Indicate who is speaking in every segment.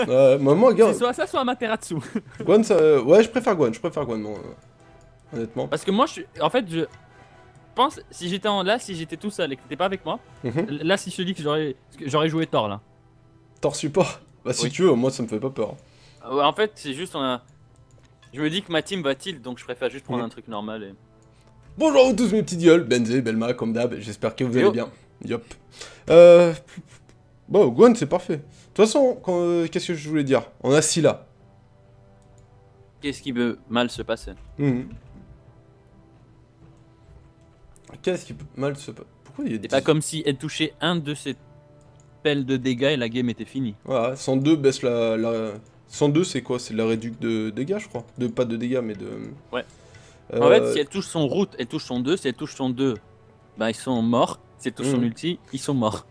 Speaker 1: Ouais, moi, moi,
Speaker 2: C'est soit ça, soit Amaterasu.
Speaker 1: Gwen, ça... euh, ouais, je préfère Gwen, je préfère Gwen, non, euh, honnêtement.
Speaker 2: Parce que moi, je suis. En fait, je pense, si j'étais en... là, si j'étais tout seul et que t'étais pas avec moi,
Speaker 1: Mhm.
Speaker 2: là, si je te dis que j'aurais j'aurais joué Thor là.
Speaker 1: Thor support Bah, si
Speaker 2: Oui.
Speaker 1: tu veux, moi, ça me fait pas peur.
Speaker 2: Euh, ouais, en fait, c'est juste. On a... Je me dis que ma team va tilt, donc je préfère juste prendre
Speaker 1: Mhm.
Speaker 2: un truc normal. Et...
Speaker 1: Bonjour à vous tous mes petits gueules, Benzé, Belma, comme d'hab, j'espère que vous allez bien. Yop. Euh... Bon, Gwen, c'est parfait. De toute façon, euh, qu'est-ce que je voulais dire? On a Scylla.
Speaker 2: Qu'est-ce qui peut mal se passer?
Speaker 1: Mhm. Qu'est-ce qui peut mal se passer Pourquoi il y a
Speaker 2: C'est
Speaker 1: des...
Speaker 2: pas comme si elle touchait un de ses pelles de dégâts et la game était finie.
Speaker 1: Voilà, 102 baisse la... la... 102 c'est quoi? C'est la réduc de dégâts, je crois. De pas de dégâts, mais de...
Speaker 2: Ouais.
Speaker 1: Euh,
Speaker 2: En fait, si elle touche son route, elle touche son 2. Si elle touche son 2, bah ils sont morts. Si elle touche son
Speaker 1: Mhm.
Speaker 2: ulti, ils sont morts.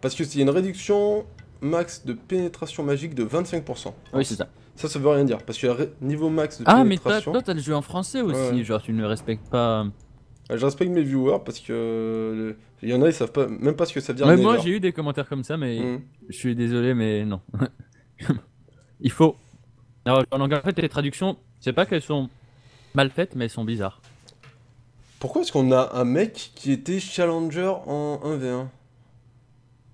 Speaker 1: Parce que c'est une réduction max de pénétration magique de 25%.
Speaker 2: Oui, c'est ça.
Speaker 1: Ça, ça veut rien dire. Parce que niveau max de
Speaker 2: Ah, mais toi,
Speaker 1: pénétration...
Speaker 2: toi, t'as le jeu en français aussi.
Speaker 1: Ouais.
Speaker 2: Genre, tu ne respectes pas.
Speaker 1: Euh, Je respecte mes viewers parce que euh, il y en a ils savent pas même pas ce que ça veut dire.
Speaker 2: Ouais, moi, j'ai eu des commentaires comme ça, mais
Speaker 1: Mhm.
Speaker 2: je suis désolé, mais non. Il faut. Alors, en fait, les traductions, c'est pas qu'elles sont mal faites, mais elles sont bizarres.
Speaker 1: Pourquoi est-ce qu'on a un mec qui était challenger en 1v1 C'est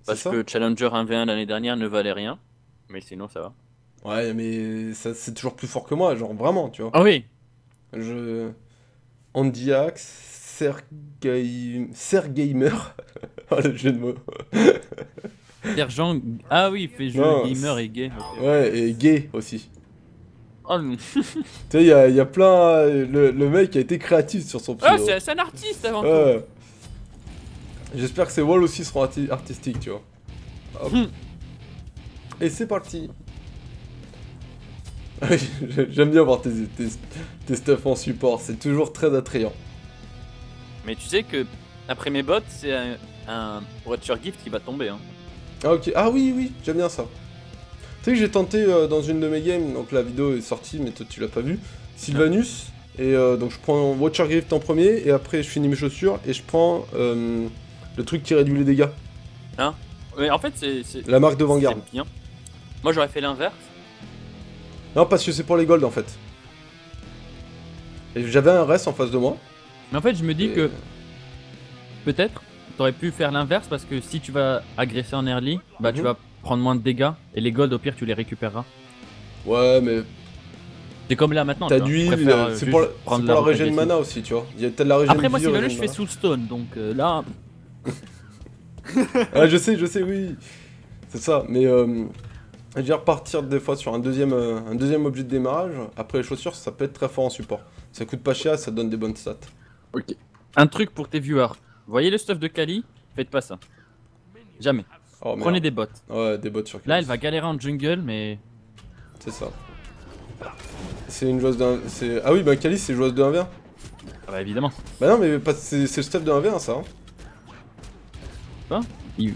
Speaker 2: Parce que Challenger 1v1 l'année dernière ne valait rien. Mais sinon, ça va.
Speaker 1: Ouais, mais ça c'est toujours plus fort que moi, genre vraiment, tu vois.
Speaker 2: Ah oui
Speaker 1: Je Andy Axe, Sergei Sergamer. oh le jeu de mots.
Speaker 2: Sergent. Ah oui, il fait jeu
Speaker 1: Non,
Speaker 2: gamer et gay.
Speaker 1: Ouais, et gay aussi.
Speaker 2: Oh.
Speaker 1: Tu sais, il y y a plein le, le mec a été créatif sur son
Speaker 2: Ah,
Speaker 1: pseudo.
Speaker 2: c'est c'est un artiste avant tout.
Speaker 1: J'espère que ces walls aussi seront arti- artistiques, tu vois. Hop.
Speaker 2: Hmm.
Speaker 1: Et c'est parti. Ah J'aime bien voir tes, tes, tes stuff en support, c'est toujours très attrayant.
Speaker 2: Mais tu sais que, après mes bots, c'est un, un Watcher Gift qui va tomber. Hein.
Speaker 1: Ah ok, ah oui, oui, j'aime bien ça. Tu sais que j'ai tenté euh, dans une de mes games, donc la vidéo est sortie, mais toi tu l'as pas vue, Sylvanus, et euh, donc je prends Watcher Grift en premier, et après je finis mes chaussures, et je prends euh, le truc qui réduit les dégâts,
Speaker 2: Mais en fait, c'est.
Speaker 1: la marque de Vanguard.
Speaker 2: bien. Moi, j'aurais fait l'inverse.
Speaker 1: Non, parce que c'est pour les golds en fait. J'avais un reste en face de moi.
Speaker 2: Mais en fait, je me dis
Speaker 1: et-
Speaker 2: que peut-être t'aurais pu faire l'inverse parce que si tu vas agresser en early, bah tu
Speaker 1: Mhm.
Speaker 2: vas prendre moins de dégâts et les golds au pire tu les récupéreras.
Speaker 1: Ouais, mais
Speaker 2: C'est comme là maintenant.
Speaker 1: t'as du heal, euh, c'est pour la, la régène mana aussi, tu vois. Il y a peut-être la régène
Speaker 2: Après moi Sylvanus
Speaker 1: régène
Speaker 2: je fais sous stone donc euh, là
Speaker 1: Ah, je sais, je sais, oui. C'est ça, mais euh, je vais repartir des fois sur un deuxième, euh, un deuxième objet de démarrage. Après les chaussures, ça peut être très fort en support. Ça coûte pas cher, ça donne des bonnes stats.
Speaker 2: un truc pour tes viewers. Vous voyez le stuff de Kali Faites pas ça. Jamais.
Speaker 1: Oh.
Speaker 2: Prenez des bots.
Speaker 1: Ouais, des bots sur
Speaker 2: Là elle
Speaker 1: Kali.
Speaker 2: va galérer en jungle mais
Speaker 1: C'est ça. C'est une joueuse d'un. c'est- Ah oui, bah Kali, c'est joueuse de 1v1.
Speaker 2: ah bah évidemment.
Speaker 1: Bah non, mais c'est le stuff de 1v1, ça. hein.
Speaker 2: Il-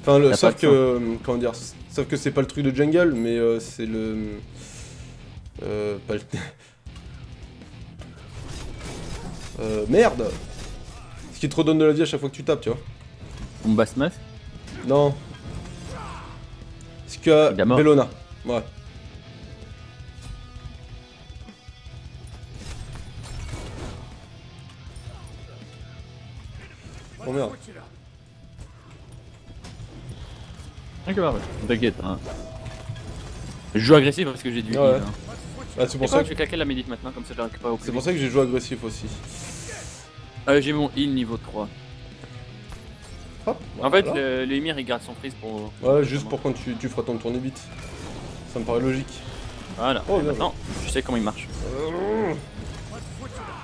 Speaker 1: Enfin, le, sauf que. euh, Comment dire Sauf que c'est pas le truc de jungle, mais euh, c'est le. Euh. Pas le. euh. Merde Ce qui te redonne de la vie à chaque fois que tu tapes, tu vois.
Speaker 2: On bat Smash.
Speaker 1: Non. Ce que. Bellona. Ouais. Oh merde.
Speaker 2: Ok bah ouais. T'inquiète hein. Je joue agressif parce que j'ai du
Speaker 1: Ouais.
Speaker 2: heal, hein.
Speaker 1: Ah, c'est pour ça que.
Speaker 2: je vais claquer la médite maintenant comme ça je la récupère au
Speaker 1: C'est pour ça que j'ai joué agressif aussi.
Speaker 2: Euh, j'ai mon heal niveau 3.
Speaker 1: Hop.
Speaker 2: En fait, le, il garde son freeze pour.
Speaker 1: Ouais, juste pour quand tu, tu feras ton tourner vite. Ça me paraît logique.
Speaker 2: Voilà.
Speaker 1: Oh, bien
Speaker 2: maintenant, je sais comment il marche.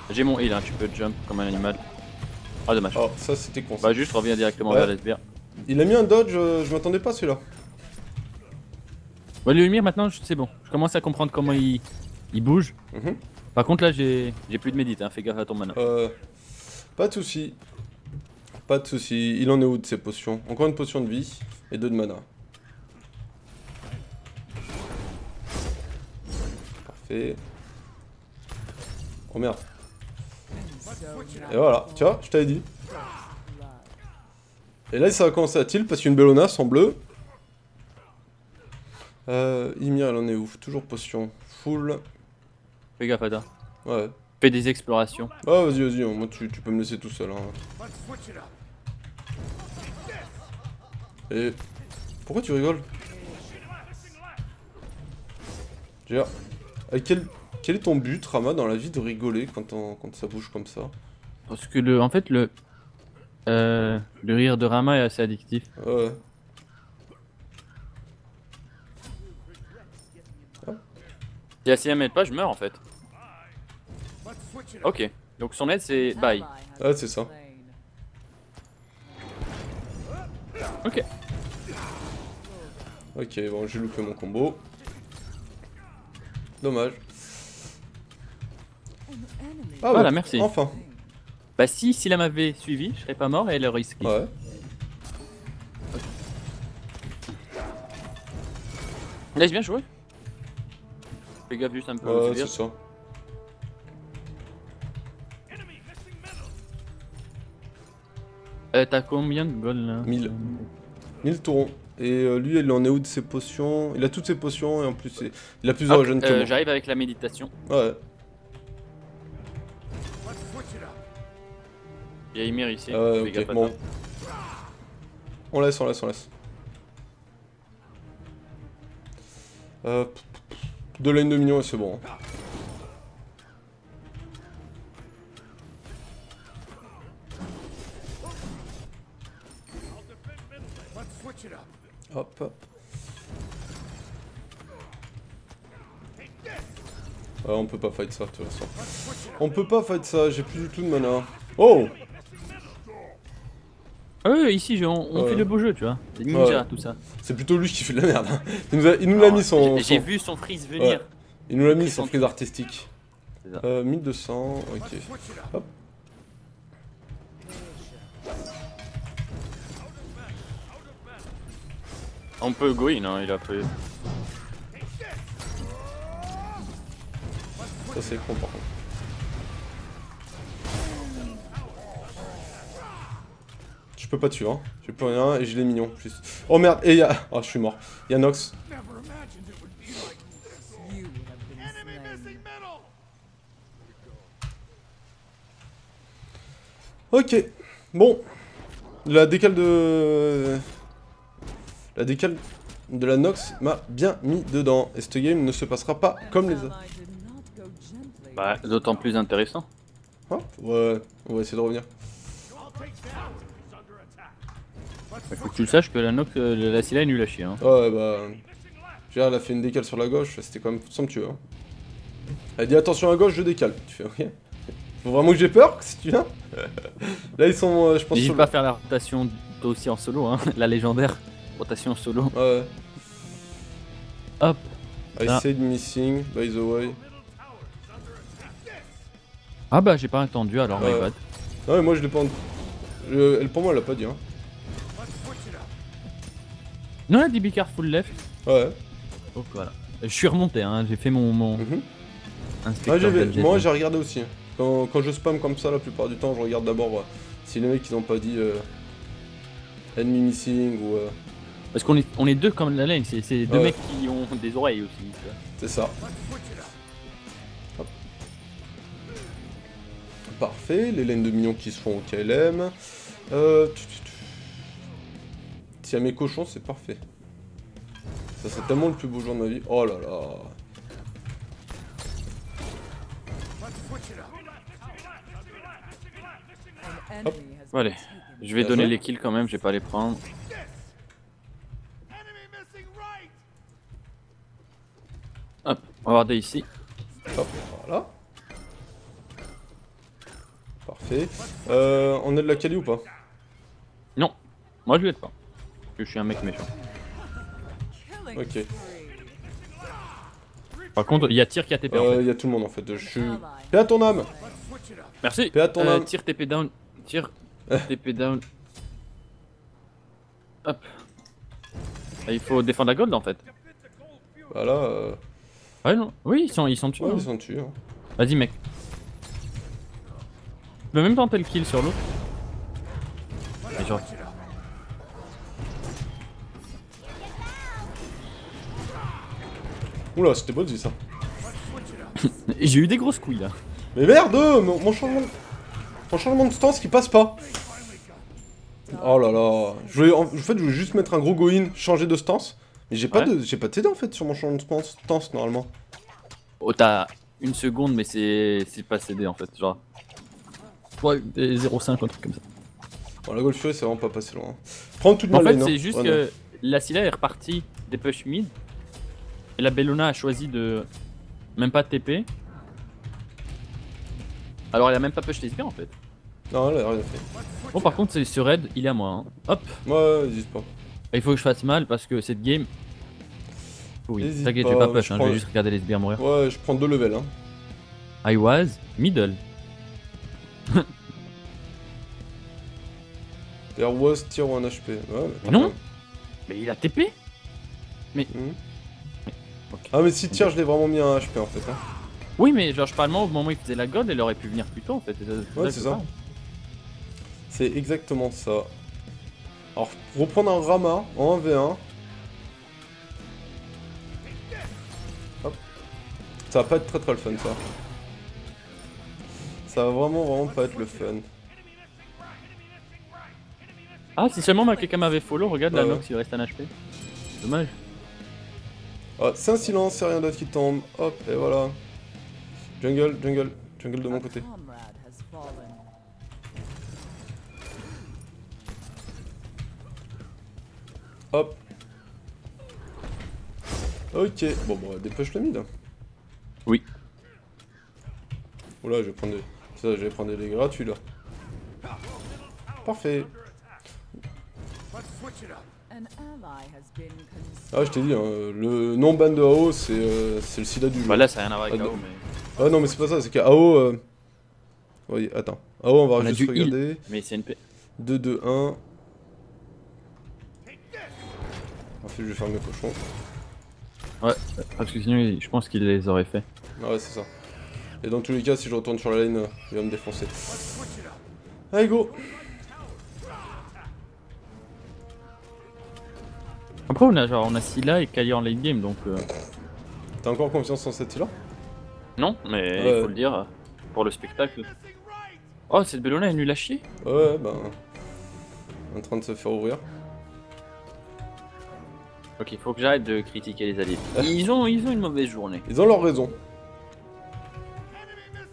Speaker 2: J'ai mon heal, hein, tu peux jump comme un animal. Ah, dommage.
Speaker 1: Oh, ça c'était con.
Speaker 2: Bah, juste reviens directement
Speaker 1: Ouais.
Speaker 2: vers l'SBR.
Speaker 1: Il a mis un dodge, euh, je m'attendais pas à celui-là.
Speaker 2: Ouais, le Ymir maintenant, je- c'est bon. Je commence à comprendre comment il, il bouge.
Speaker 1: Mhm.
Speaker 2: Par contre, là, j'ai plus de médite, hein. fais gaffe à ton mana.
Speaker 1: Euh, pas de soucis. Pas de soucis. Il en est où de ces potions? Encore une potion de vie et deux de mana. Parfait. Oh merde. Et voilà, tu vois, je t'avais dit. Et là, ça va commencer à tilt parce qu'une Bellona sans bleu. Euh, Ymir, elle en est où? Toujours potion. Full.
Speaker 2: Fais gaffe à toi.
Speaker 1: Ouais.
Speaker 2: Fais des explorations.
Speaker 1: Ah, vas-y, vas-y, moi tu, tu peux me laisser tout seul. Hein. Et. Pourquoi tu rigoles? Dire, avec quel, quel est ton but, Rama, dans la vie de rigoler quand, on- quand ça bouge comme ça?
Speaker 2: Parce que le, en fait, le, euh, le rire de Rama est assez addictif.
Speaker 1: Ouais.
Speaker 2: Si Assia m'aide pas, je meurs en fait. Ok. Donc son aide c'est bye.
Speaker 1: Ah, c'est ça.
Speaker 2: Ok.
Speaker 1: Ok, bon, j'ai loupé mon combo. Dommage. Ah
Speaker 2: Voilà,
Speaker 1: ouais,
Speaker 2: merci.
Speaker 1: Enfin.
Speaker 2: Bah si, si la m'avait suivi, je serais pas mort et elle aurait esquive.
Speaker 1: Ouais.
Speaker 2: Laisse bien jouer. Fais gaffe juste un peu
Speaker 1: Ouais, c'est ça.
Speaker 2: Euh, T'as combien de gold là
Speaker 1: 1000. 1000 tourons. Et euh, lui, il en est où de ses potions? Il a toutes ses potions et en plus, il a plus de
Speaker 2: Ah,
Speaker 1: regen que
Speaker 2: euh,
Speaker 1: moi.
Speaker 2: J'arrive avec la méditation.
Speaker 1: Ouais.
Speaker 2: Il y a Ymir ici.
Speaker 1: Ah bon. On laisse, on laisse, on laisse. Euh, deux lignes de et c'est bon. hein. Hop, hop. On peut pas fight ça de toute façon. On peut pas fight ça, j'ai plus du tout de mana. Oh
Speaker 2: Ah oui, ici on, on fait le beau jeu, tu vois. Ninjas,
Speaker 1: Ouais.
Speaker 2: tout ça.
Speaker 1: C'est plutôt lui qui fait de la merde. hein. Il nous, a- il nous l'a mis son...
Speaker 2: J'ai
Speaker 1: son-
Speaker 2: vu son freeze venir.
Speaker 1: Ouais. Il nous l'a mis
Speaker 2: Pris
Speaker 1: son frise artistique.
Speaker 2: C'est ça.
Speaker 1: Euh, 1200, ok. Hop.
Speaker 2: On peut go in, hein, il a fait.
Speaker 1: Ça c'est con par contre. Peux pas tuer, hein. J'ai plus rien et j'ai les plus. Oh merde, et y'a. Ah, je suis mort. Y'a Nox. Ok. Bon. La décale de. La décale de la Nox m'a bien mis dedans. Et ce game ne se passera pas comme les autres.
Speaker 2: Bah, d'autant plus intéressant.
Speaker 1: Hop, ouais, on va essayer de revenir.
Speaker 2: Il faut que tu le saches que la Nox, euh, la Scylla est nulle à chier. Hein.
Speaker 1: Ouais, bah. dire, elle a fait une décale sur la gauche, c'était quand même somptueux. Hein. Elle dit attention à gauche, je décale. Tu fais ok. Faut vraiment que j'ai peur si tu viens Là, ils sont, euh, je pense,
Speaker 2: N'hésite pas à faire la rotation toi aussi en solo, hein. la légendaire rotation solo.
Speaker 1: le... Ouais.
Speaker 2: Hop.
Speaker 1: I
Speaker 2: Ah.
Speaker 1: said missing, by the way.
Speaker 2: Ah bah j'ai pas entendu alors, my bad.
Speaker 1: Non, mais moi, je l'ai pas. en- Je- Elle, pour moi, elle l'a pas dit, hein.
Speaker 2: Non, dit be careful left.
Speaker 1: Ouais.
Speaker 2: Donc voilà. Je suis remonté, hein. j'ai fait mon, mon
Speaker 1: Mhm. Ouais, moi, j'ai regardé aussi. Quand, quand je spam comme ça, la plupart du temps, je regarde d'abord euh, si les mecs ils ont pas dit euh, enemy missing ou. euh,
Speaker 2: Parce qu'on est, on est deux comme la lane, c'est deux
Speaker 1: Ouais.
Speaker 2: mecs qui ont des oreilles aussi.
Speaker 1: C'est ça. Hop. Parfait, les laines de minions qui se font au KLM. Euh... tu- tu- tu. S'il y a mes cochons, c'est parfait. Ça c'est tellement le plus beau jour de ma vie. Oh là là.
Speaker 2: Allez, je vais donner les kills quand même, je vais pas les prendre. Hop, on va regarder ici.
Speaker 1: Hop, voilà. Parfait. Euh, on a de la Kali ou pas?
Speaker 2: Non, moi je l'aide pas. Que je suis un mec méchant.
Speaker 1: Ok.
Speaker 2: Par contre, il y a tir qui a TP
Speaker 1: Euh,
Speaker 2: fait.
Speaker 1: Il y a tout le monde en fait. Je suis. Paix à ton âme
Speaker 2: Merci.
Speaker 1: paix à ton
Speaker 2: Euh,
Speaker 1: âme.
Speaker 2: Tire TP down. Tire TP down. Hop. Il faut défendre la gold en fait.
Speaker 1: Voilà. Euh...
Speaker 2: Ouais, non. Oui, ils sont, ils sont dessus.
Speaker 1: Ouais,
Speaker 2: hein.
Speaker 1: ils sont dessus. hein.
Speaker 2: Vas-y, mec. Tu peux même tenter le kill sur l'autre.
Speaker 1: Oula, c'était pas dit ça.
Speaker 2: J'ai eu des grosses couilles là.
Speaker 1: Mais merde, mon, mon changement... Mon changement de stance qui passe pas. Oh là là. Je voulais, en fait, je voulais juste mettre un gros go-in, changer de stance. Mais j'ai pas
Speaker 2: Ouais.
Speaker 1: de, j'ai pas TD en fait sur mon changement de stance, normalement.
Speaker 2: Oh, t'as une seconde, mais c'est c'est pas cédé en fait. Genre. Ouais, des 0,5, un truc comme ça.
Speaker 1: Bon, la Gold Fury, c'est vraiment pas passé loin. Prends toute
Speaker 2: En
Speaker 1: ma
Speaker 2: fait,
Speaker 1: lane, hein.
Speaker 2: c'est juste
Speaker 1: Ouais,
Speaker 2: que la Scylla est repartie des push mid. Et la Bellona a choisi de même pas TP. Alors elle a même pas push les sbires en fait.
Speaker 1: Non, elle a rien fait.
Speaker 2: Bon, par contre, c'est sur raid, il est à moi. hein. Hop,
Speaker 1: Ouais, n'hésite pas.
Speaker 2: il faut que je fasse mal parce que cette game. Oui,
Speaker 1: Hésite
Speaker 2: t'inquiète, je vais pas
Speaker 1: je
Speaker 2: push, hein, je vais juste regarder les sbires mourir.
Speaker 1: Ouais, je prends deux levels, hein.
Speaker 2: I was middle.
Speaker 1: There was tier 1 HP. Ouais, mais
Speaker 2: Mais non Mais il a TP
Speaker 1: Ah, mais si tier, je l'ai vraiment mis un HP en fait. Hein.
Speaker 2: Oui, mais genre, je parle moi au moment où il faisait la god, elle aurait pu venir plus tôt en fait.
Speaker 1: Ouais, c'est ça. C'est exactement ça. Alors, reprendre un Rama en 1v1. Hop. Ça va pas être très très le fun ça. Ça va vraiment vraiment pas être le fun.
Speaker 2: Ah, si seulement ma quelqu'un m'avait follow, regarde la
Speaker 1: Ouais,
Speaker 2: Nox, il reste un HP. Dommage.
Speaker 1: Ah, c'est un silence, c'est rien d'autre qui tombe. Hop, et voilà. Jungle, jungle, jungle de mon côté. Hop. Ok, bon, bon, dépêche le mid.
Speaker 2: Oui.
Speaker 1: Oula, je vais prendre des... Ça, je vais prendre des gratuits là. Parfait. Ah, je t'ai dit, hein, le non-ban de AO, c'est euh, c'est le sida du jeu.
Speaker 2: Bah là, ça n'a rien à voir avec
Speaker 1: Ah,
Speaker 2: AO,
Speaker 1: non.
Speaker 2: mais.
Speaker 1: Ah non, mais c'est pas ça, c'est qu'AO... Euh... Oui, attends. AO, on va
Speaker 2: On
Speaker 1: juste
Speaker 2: heal.
Speaker 1: regarder.
Speaker 2: Mais c'est une P.
Speaker 1: 2, 2, 1. En fait, je vais faire mes cochons.
Speaker 2: Parce que sinon, je pense qu'il les aurait fait.
Speaker 1: Ah ouais, c'est ça. Et dans tous les cas, si je retourne sur la lane, euh, il va me défoncer. Allez, go
Speaker 2: Après, on a genre, on a Scylla et Kali en late game, donc. euh,
Speaker 1: T'as encore confiance en cette là?
Speaker 2: Non, mais
Speaker 1: Ouais.
Speaker 2: il faut le dire, pour le spectacle. Oh, cette Bellona est nulle à chier.
Speaker 1: Ouais, ben... En train de se faire ouvrir.
Speaker 2: Ok, il faut que j'arrête de critiquer les alliés. Ils ont, ils ont une mauvaise journée.
Speaker 1: Ils ont leur raison.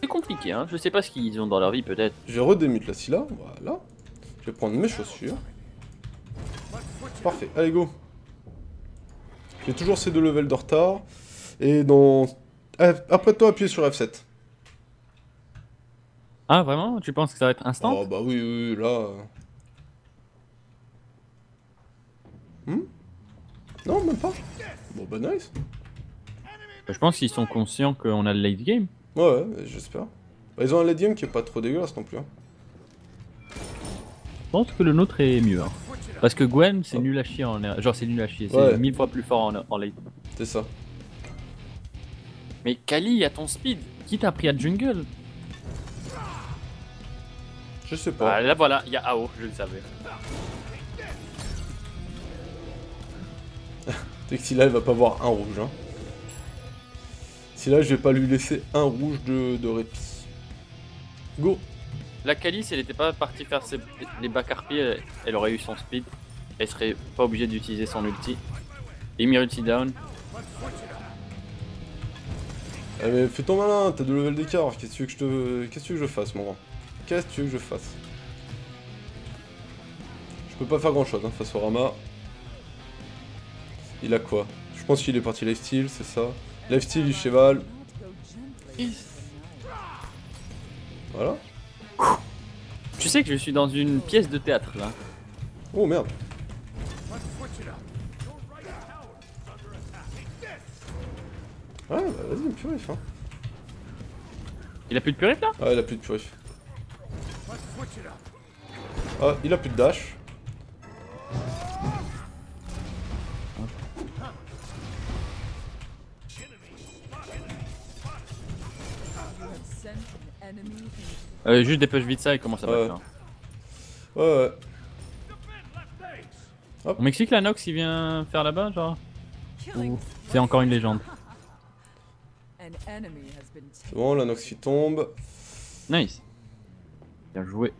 Speaker 2: C'est compliqué, hein. Je sais pas ce qu'ils ont dans leur vie, peut-être.
Speaker 1: Je redémute la Scylla, voilà. Je vais prendre mes chaussures. Parfait, allez go J'ai toujours ces deux levels de retard. Et dans... Eh, Après toi, appuyer sur F7.
Speaker 2: Ah, vraiment? Tu penses que ça va être instant?
Speaker 1: Oh bah oui, oui, oui, là... Hmm? Non, même pas Bon bah nice
Speaker 2: Je pense qu'ils sont conscients qu'on a le late game.
Speaker 1: Ouais, ouais, j'espère. Bah, ils ont un late game qui est pas trop dégueulasse non plus. hein.
Speaker 2: Je pense que le nôtre est mieux. hein. Parce que Gwen, c'est nul à chier en. Genre, c'est nul à chier. C'est
Speaker 1: Ouais.
Speaker 2: mille fois plus fort en, en late.
Speaker 1: C'est ça.
Speaker 2: Mais Kali, à ton speed, qui t'a pris à jungle?
Speaker 1: Je sais pas.
Speaker 2: Ah, Là, voilà, il y a AO, je le savais.
Speaker 1: C'est que si là, il va pas voir un rouge. Hein. Si là, je vais pas lui laisser un rouge de, de répit. Go
Speaker 2: La Kali, si elle était pas partie faire ses- les bacs elle, elle aurait eu son speed. Elle serait pas obligée d'utiliser son ulti. Emir ulti down.
Speaker 1: Eh mais fais ton malin, t'as deux levels d'écart. Qu'est-ce que tu veux que je te... Qu'est-ce que tu veux que je fasse, mon grand? Qu'est-ce que tu veux que je fasse? Je peux pas faire grand-chose hein, face au Rama. Il a quoi? Je pense qu'il est parti lifesteal, c'est ça. Lifesteal, il cheval. Voilà.
Speaker 2: Tu sais que je suis dans une pièce de théâtre là.
Speaker 1: Oh merde. Ouais, bah vas-y, purif. Hein.
Speaker 2: Il a plus de purif là?
Speaker 1: Ah, il a plus de purif. Ah, il a plus de dash.
Speaker 2: Euh, Juste dépêche vite ça et commence à battre. hein.
Speaker 1: Ouais, ouais.
Speaker 2: On m'explique la Nox il vient faire là-bas genre. C'est encore une légende.
Speaker 1: C'est bon, la Nox qui tombe.
Speaker 2: Nice. Bien joué.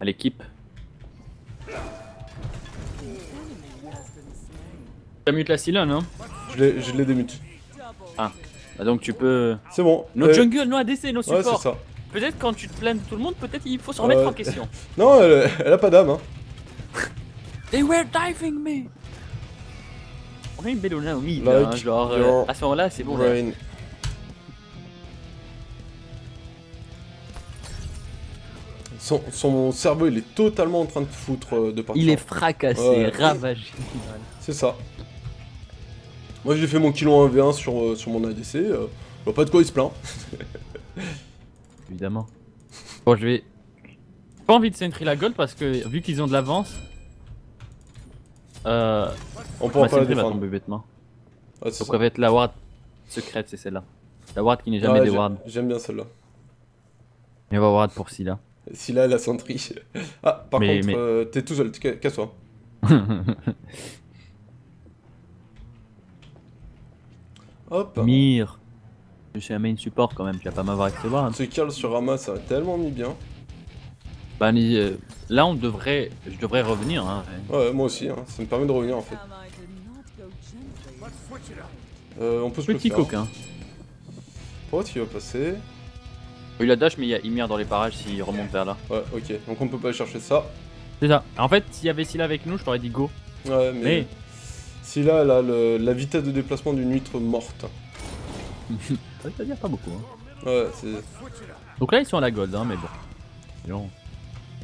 Speaker 2: À l'équipe. T'as mute la Silone, hein
Speaker 1: Je l'ai je l'ai démute.
Speaker 2: Bah donc tu peux.
Speaker 1: C'est bon.
Speaker 2: Nos
Speaker 1: Euh,
Speaker 2: jungle, nos ADC, nos
Speaker 1: Ouais, c'est
Speaker 2: supports.
Speaker 1: ça.
Speaker 2: Peut-être quand tu te plains de tout le monde, peut-être il faut se remettre en question.
Speaker 1: Non, elle, elle a pas d'âme, hein.
Speaker 2: They were diving me On a une Bellona au mid,
Speaker 1: Like
Speaker 2: hein, genre euh, à ce moment-là c'est bon.
Speaker 1: Brain. Son, son cerveau, il est totalement en train de foutre euh, de partout.
Speaker 2: Il est fracassé,
Speaker 1: Ouais.
Speaker 2: ravagé.
Speaker 1: C'est ça. Moi, j'ai fait mon kilo en 1v1 sur, euh, sur mon ADC. Euh, je vois pas de quoi il se plaint.
Speaker 2: Évidemment. Bon, je vais. Pas envie de sentry la gold parce que vu qu'ils ont de l'avance. Euh.
Speaker 1: On pourra pas la
Speaker 2: va
Speaker 1: défendre.
Speaker 2: tomber bêtement.
Speaker 1: Ouais, c'est
Speaker 2: Donc
Speaker 1: ça.
Speaker 2: va être la ward secrète, c'est celle-là. La ward qui n'est jamais
Speaker 1: Ouais,
Speaker 2: des wards.
Speaker 1: J'aime bien celle-là.
Speaker 2: Mais on va ward pour Scylla.
Speaker 1: Là, la sentry. Ah, par
Speaker 2: Mais-
Speaker 1: contre,
Speaker 2: mais-
Speaker 1: euh, t'es tout seul, ca- casse-toi. Hop.
Speaker 2: Mire. Je suis un main support quand même, tu vas pas m'avoir avec ce ward.
Speaker 1: Ce kill sur Rama, ça a tellement mis bien.
Speaker 2: Bah, euh, là on devrait. Je devrais revenir. Hein.
Speaker 1: Ouais, moi aussi, hein. ça me permet de revenir en fait. Euh, on peut se le
Speaker 2: Petit
Speaker 1: faire.
Speaker 2: coquin.
Speaker 1: Pour qui va passer
Speaker 2: Il a dash, mais il y a Ymir dans les parages s'il remonte vers là.
Speaker 1: Ouais, ok. Donc on peut pas aller chercher ça.
Speaker 2: C'est ça. En fait, s'il y avait Scylla avec nous, je t'aurais dit go.
Speaker 1: Ouais, mais.
Speaker 2: Mais-
Speaker 1: elle a le- la vitesse de déplacement d'une huître morte.
Speaker 2: Ça veut dire pas beaucoup. Hein.
Speaker 1: Ouais, c'est
Speaker 2: Donc là, ils sont à la gold, hein, mais bon.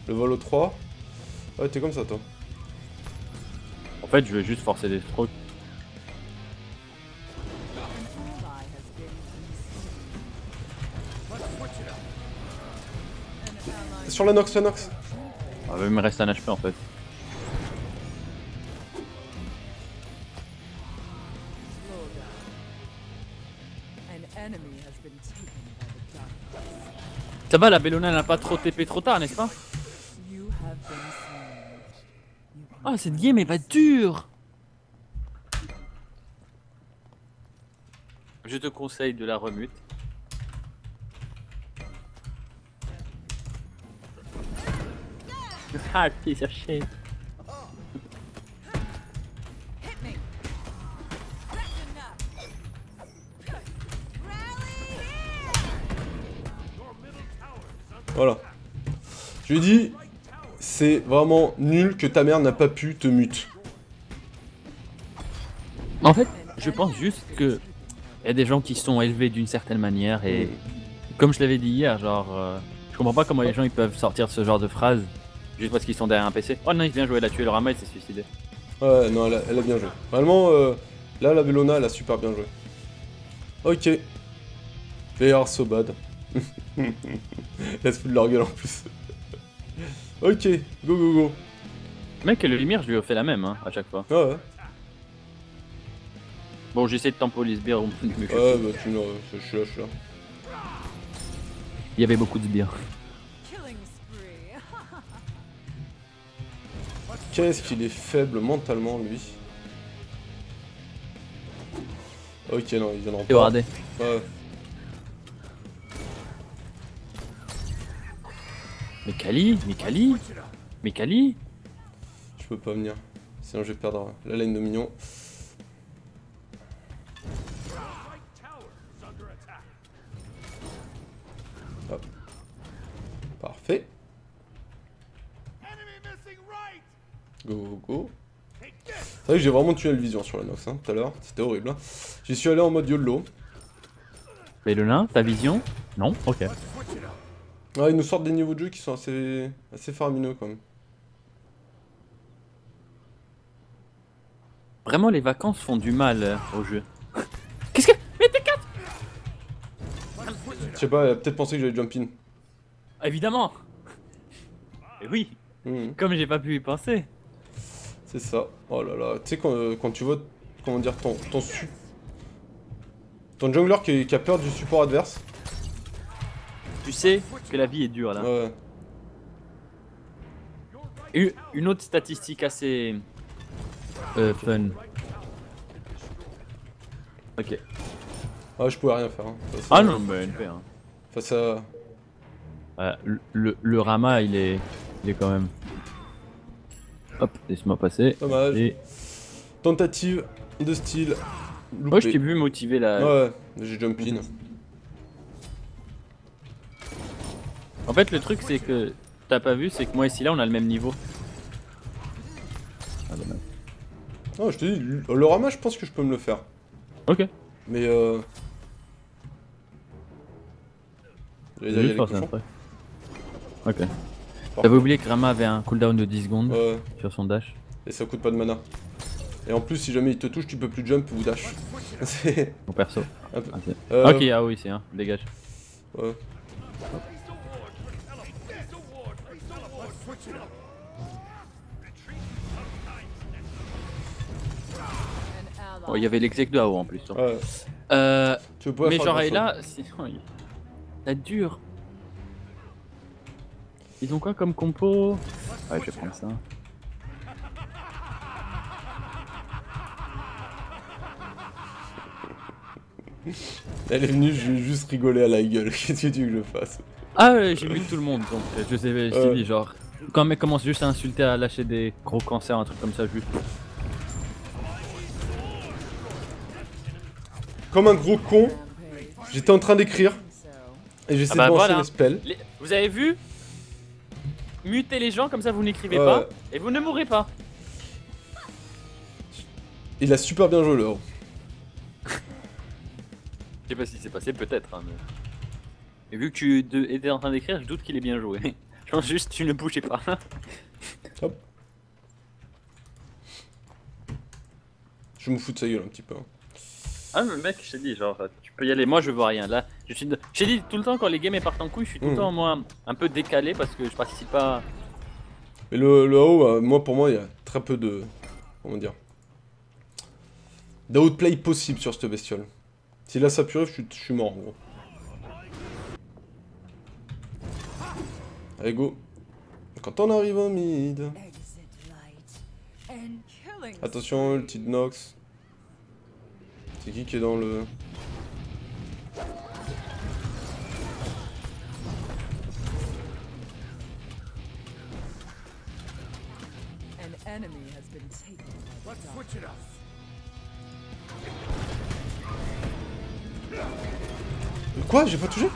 Speaker 1: Le vol au 3. Ouais, t'es comme ça, toi.
Speaker 2: En fait, je vais juste forcer des strokes.
Speaker 1: Sur la Nox, la Nox.
Speaker 2: Ah, il me reste un HP en fait. Ça va, la Bellona n'a pas trop TP trop tard, n'est-ce pas Ah, cette game elle va dure Je te conseille de la remute. Piece of shit.
Speaker 1: Voilà. Je lui ai dit, c'est vraiment nul que ta mère n'a pas pu te mute.
Speaker 2: En fait, je pense juste que il y a des gens qui sont élevés d'une certaine manière et comme je l'avais dit hier, genre euh, je comprends pas comment les gens ils peuvent sortir ce genre de phrase juste parce qu'ils sont derrière un PC. Oh non, il vient jouer, il a tué le Rama, il s'est suicidé.
Speaker 1: Ouais, non, elle a, elle a bien joué. Vraiment, euh, là, la Bellona, elle a super bien joué. Ok. They are so bad. Laisse plus de leur gueule en plus. ok, go go go.
Speaker 2: Mec, le Limir, je lui ai fait la même hein, à chaque fois.
Speaker 1: Ouais, ouais.
Speaker 2: Bon, j'essaie de tempo les sbires.
Speaker 1: Ouais, bah tu me. Je suis là, je suis là.
Speaker 2: Il y avait beaucoup de sbires.
Speaker 3: Killing spree.
Speaker 1: Qu'est-ce qu'il est faible mentalement, lui? Ok, non, il pas.
Speaker 2: regardez.
Speaker 1: Ouais.
Speaker 2: Mais Kali Mais Kali Mais Kali
Speaker 1: Je peux pas venir. Sinon, je vais perdre la laine de mignon. Hop. Parfait. Go, go, go. C'est vrai que j'ai vraiment tué le vision sur la Nox hein, tout à l'heure. C'était horrible. hein. J'y suis allé en mode YOLO.
Speaker 2: Mais le nain, ta vision? Non? Ok.
Speaker 1: Ouais, ils nous sortent des niveaux de jeu qui sont assez, assez faramineux quand même.
Speaker 2: Vraiment, les vacances font du mal euh, au jeu. Qu'est-ce que. Mais t'es quatre
Speaker 1: Je sais pas, elle a peut-être pensé que j'allais jump in.
Speaker 2: Évidemment Et oui
Speaker 1: Mhm.
Speaker 2: Comme j'ai pas pu y penser.
Speaker 1: C'est ça. Oh là là. Tu sais, quand, euh, quand tu vois, comment dire, ton, ton, su- ton jungler qui, qui a peur du support adverse.
Speaker 2: Tu sais que la vie est dure là.
Speaker 1: Ouais.
Speaker 2: Une- Une autre statistique assez euh, fun. Ok.
Speaker 1: Ah, je pouvais rien faire. hein. Face
Speaker 2: Ah
Speaker 1: à-
Speaker 2: non, bah NP. Hein.
Speaker 1: Face à.
Speaker 2: Le, le, Rama, il est, il est quand même. Hop, laisse-moi passer.
Speaker 1: Dommage.
Speaker 2: Et
Speaker 1: Tentative de style.
Speaker 2: moi, je t'ai vu motiver la.
Speaker 1: Ouais, j'ai jump in.
Speaker 2: En fait, le truc, c'est que t'as pas vu, c'est que moi et Scylla, on a le même niveau. Ah, dommage.
Speaker 1: Non, je te dis, le le rama, je pense que je peux me le faire.
Speaker 2: Ok.
Speaker 1: Mais euh. J'allais dire, il y a les cochons.
Speaker 2: Ok. T'avais oublié que Rama avait un cooldown de 10 secondes
Speaker 1: Ouais,
Speaker 2: sur son dash.
Speaker 1: et ça coûte pas de mana. Et en plus, si jamais il te touche, tu peux plus jump ou dash.
Speaker 2: Mon perso.
Speaker 1: un peu.
Speaker 2: Ah, c'est-
Speaker 1: Euh,
Speaker 2: Ok, ah oui, c'est un. Dégage.
Speaker 1: Ouais.
Speaker 2: Oh, il y avait l'exec de AO en plus. hein.
Speaker 1: Ouais.
Speaker 2: Euh,
Speaker 1: Tu peux
Speaker 2: mais genre, et là, ça dure. Ils ont quoi comme compo? Ouais, je vais prendre ça.
Speaker 1: Elle est venue, je vais juste rigoler à la gueule. Qu'est-ce que tu veux que je fasse?
Speaker 2: Ah, ouais, j'ai vu tout le monde, donc je sais, je
Speaker 1: Euh.
Speaker 2: dit, genre, quand un mec commence juste à insulter, à lâcher des gros cancers, un truc comme ça, juste.
Speaker 1: Comme un gros con, j'étais en train d'écrire et j'essaie
Speaker 2: Ah bah
Speaker 1: de lancer
Speaker 2: voilà.
Speaker 1: les spells.
Speaker 2: Les- Vous avez vu? Mutez les gens, comme ça vous n'écrivez
Speaker 1: Ouais.
Speaker 2: pas, et vous ne mourrez pas.
Speaker 1: Il a super bien joué le héros.
Speaker 2: Je sais pas si c'est passé, peut-être. hein, mais... Et vu que tu étais en train d'écrire, je doute qu'il ait bien joué. Juste tu ne bougeais pas.
Speaker 1: Je me fous de sa gueule un petit peu. hein.
Speaker 2: Ah mais mec, je t'ai dit, genre, tu peux y aller, moi je vois rien. Là, je suis... de- je t'ai dit, tout le temps quand les games partent en couille, je suis tout le
Speaker 1: Mm.
Speaker 2: temps, moi, un peu décalé parce que je participe pas...
Speaker 1: Mais le, le AO, euh, moi pour moi, il y a très peu de. Comment dire D'outplay possible sur cette bestiole. S'il a sa purée, je suis, je suis mort en gros. Allez, go. Quand on arrive au mid. Attention, ulti de Nox. C'est qui qui est dans le. Quoi J'ai pas touché?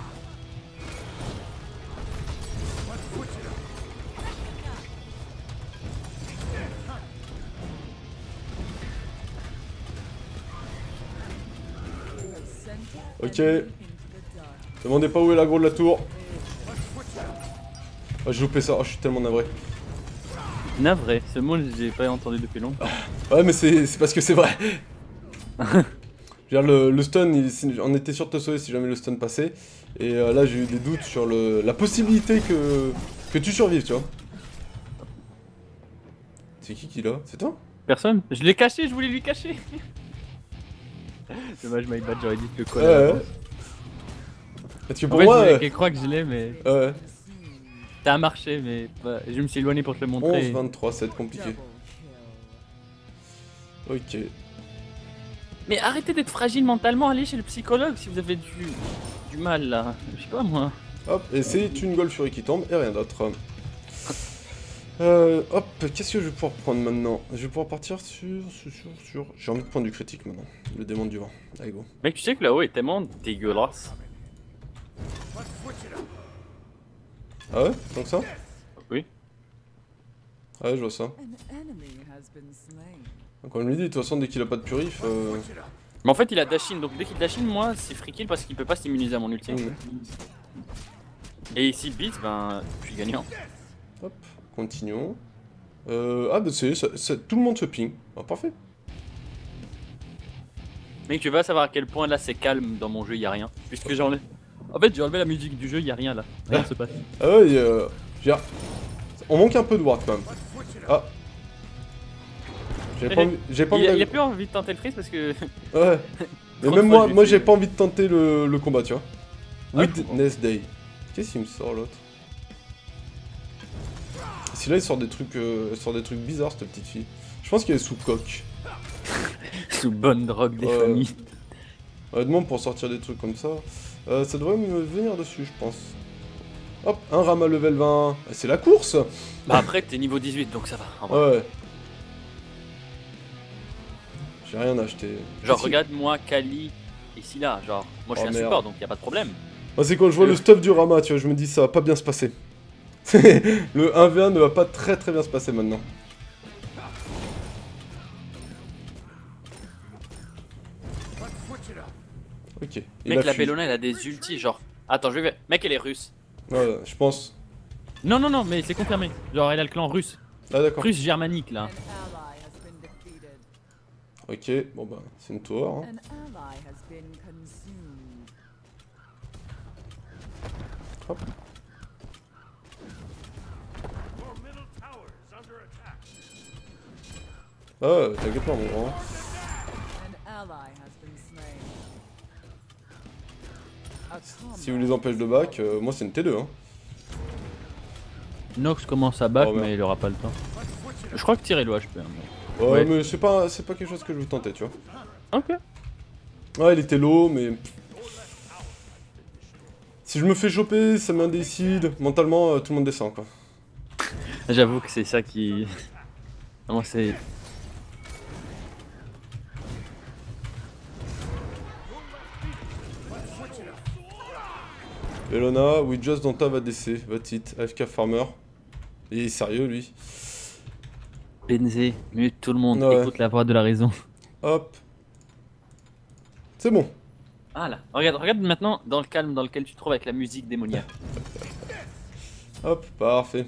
Speaker 1: Ok. Demandez pas où est l'aggro de la tour. Oh, j'ai loupé ça, oh, je suis tellement navré.
Speaker 2: Navré, ce mot j'ai pas entendu depuis longtemps.
Speaker 1: Ouais, mais c'est parce que c'est vrai. Je veux dire, le, le stun, il- on était sûr de te sauver si jamais le stun passait. Et euh, là, j'ai eu des doutes sur le, la possibilité que, que tu survives, tu vois. C'est qui qui l'a? C'est toi?
Speaker 2: Personne Je l'ai caché, je voulais lui cacher Dommage, my bad, j'aurais dit que quoi
Speaker 1: Ouais,
Speaker 2: là
Speaker 1: ouais. Parce que
Speaker 2: En
Speaker 1: pour
Speaker 2: fait,
Speaker 1: moi,
Speaker 2: je
Speaker 1: euh,
Speaker 2: croie que je l'ai, mais
Speaker 1: ouais,
Speaker 2: ça a marché, mais bah, je me suis éloigné pour te le montrer.
Speaker 1: 11, 23, ça va être compliqué. Ok.
Speaker 2: Mais arrêtez d'être fragile mentalement, allez chez le psychologue si vous avez du, du mal là. Je sais pas moi.
Speaker 1: Hop, et c'est une Gold Fury qui tombe et rien d'autre. Euh, hop, qu'est-ce que je vais pouvoir prendre maintenant? Je vais pouvoir partir sur, sur, sur. J'ai envie de prendre du critique maintenant. Le démon du vent. Allez, go.
Speaker 2: Mec, tu sais que là-haut est tellement dégueulasse.
Speaker 1: Ah ouais? Que ça?
Speaker 2: Oui.
Speaker 1: Ah ouais, je vois ça. Donc on lui dit, de toute façon, dès qu'il a pas de purif, euh...
Speaker 2: Mais en fait, il a dash in, donc dès qu'il dash in, moi, c'est free kill parce qu'il peut pas s'immuniser à mon ulti.
Speaker 1: Mhm.
Speaker 2: Et s'il beat, ben, je suis gagnant.
Speaker 1: hop, continuons. Euh, ah bah c'est, ça, ça- tout le monde se ping. Ah, parfait.
Speaker 2: Mec, tu vas savoir à quel point là c'est calme dans mon jeu, y a rien. Puisque enlevé. En fait, j'ai enlevé la musique du jeu, y a rien là. Rien se passe.
Speaker 1: Ah ouais, euh, on manque un peu de ward quand même. Ah. J'ai pas envie, j'ai pas
Speaker 2: Il,
Speaker 1: envie
Speaker 2: a-
Speaker 1: d'aller-
Speaker 2: il a plus envie de tenter le freeze parce que.
Speaker 1: Ouais. Mais même
Speaker 2: de
Speaker 1: moi, moi j'ai pas envie de tenter le, le combat, tu vois.
Speaker 2: Ah.
Speaker 1: Witness Day. Qu'est-ce qu'il me sort l'autre? Si là il sort des trucs, euh, sort des trucs bizarres cette petite fille. Je pense qu'elle est sous coque.
Speaker 2: Sous bonne drogue des
Speaker 1: Ouais.
Speaker 2: familles.
Speaker 1: Honnêtement, pour sortir des trucs comme ça, euh, ça devrait me venir dessus, je pense. Hop, un Rama level 20. Ah, C'est la course
Speaker 2: Bah après, t'es niveau 18, donc ça va. en vrai.
Speaker 1: Ouais. J'ai rien acheté.
Speaker 2: Genre,
Speaker 1: Si.
Speaker 2: regarde moi, Kali et Scylla. Genre, moi je suis
Speaker 1: Oh,
Speaker 2: un
Speaker 1: merde.
Speaker 2: support, donc y a pas de problème.
Speaker 1: Moi, c'est quand je vois
Speaker 2: Le-
Speaker 1: le stuff du Rama, tu vois, je me dis ça va pas bien se passer. le 1v1 ne va pas très très bien se passer maintenant. Ok. il
Speaker 2: Mec, la. Bellona, elle a des ultis, genre. Attends, je vais. Mec, elle est russe.
Speaker 1: Ouais, je pense.
Speaker 2: Non, non, non, mais c'est confirmé. Genre, elle a le clan russe.
Speaker 1: Ah, d'accord.
Speaker 2: Russe germanique là.
Speaker 1: Ok, bon bah, c'est une tour. Hein.
Speaker 3: An
Speaker 1: Ah, t'inquiète pas, mon grand. Si vous les empêchez de back, euh, moi c'est une T2. Hein.
Speaker 2: Nox commence à back,
Speaker 1: Oh,
Speaker 2: mais il aura pas le temps. Je crois que tirer le HP. hein, mais-
Speaker 1: Ouais,
Speaker 2: Ouais.
Speaker 1: mais c'est pas, c'est pas quelque chose que je vous tentais, tu vois.
Speaker 2: Ok.
Speaker 1: Ouais, il était low, mais. Si je me fais choper, ça m'indécide. Mentalement, euh, tout le monde descend, quoi.
Speaker 2: J'avoue que c'est ça qui. Vraiment, c'est.
Speaker 1: Elona, we just don't have ADC. That's it. AFK Farmer. Il est sérieux, lui.
Speaker 2: Benzé, mute tout le monde,
Speaker 1: Ouais.
Speaker 2: écoute la voix de la raison.
Speaker 1: Hop. C'est bon.
Speaker 2: Ah là, regarde, regarde maintenant dans le calme dans lequel tu te trouves avec la musique démoniaque.
Speaker 1: Hop, parfait.